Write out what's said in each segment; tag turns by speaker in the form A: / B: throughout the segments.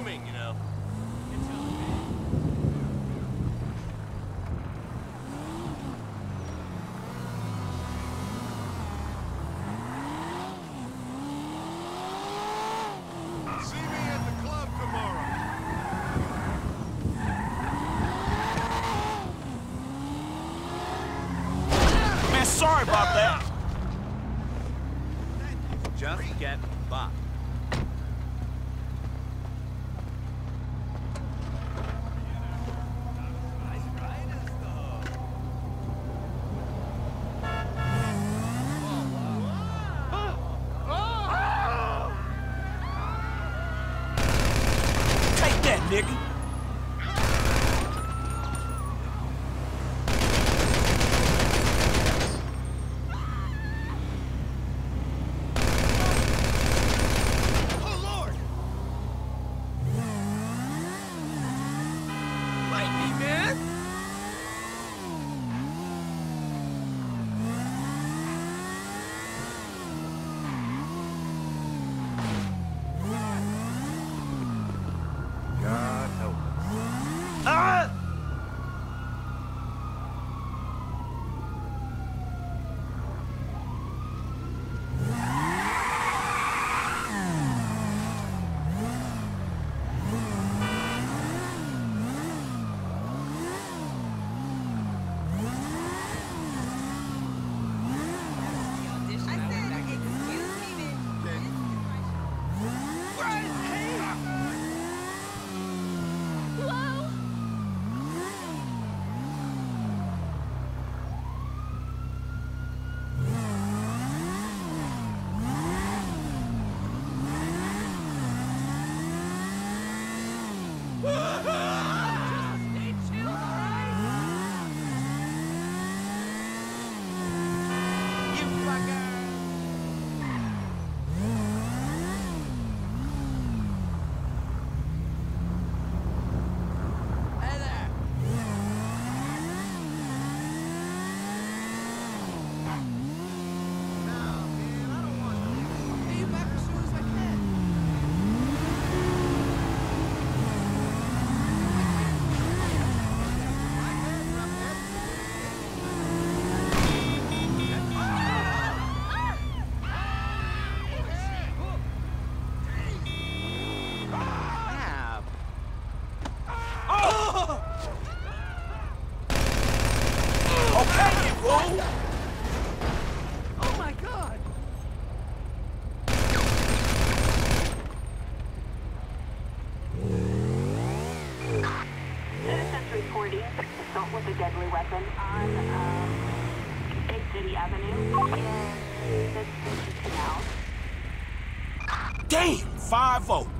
A: booming, you know.
B: 5-0.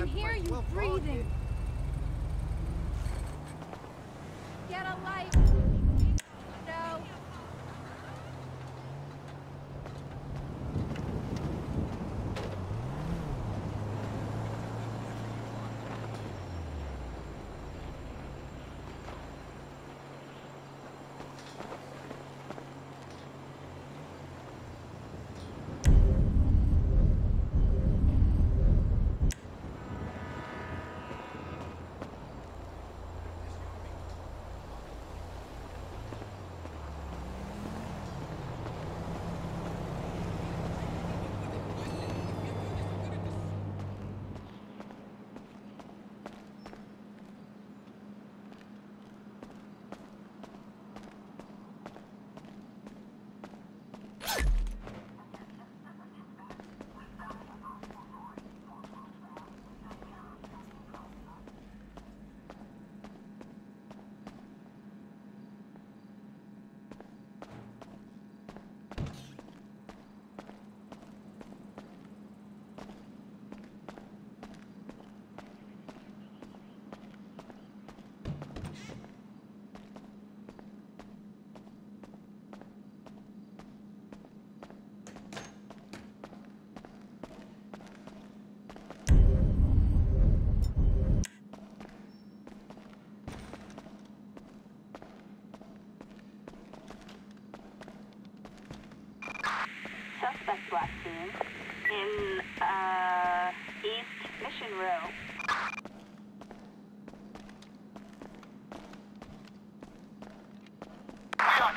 C: can hear you breathing. Get a
D: light.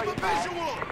D: Have a
A: visual!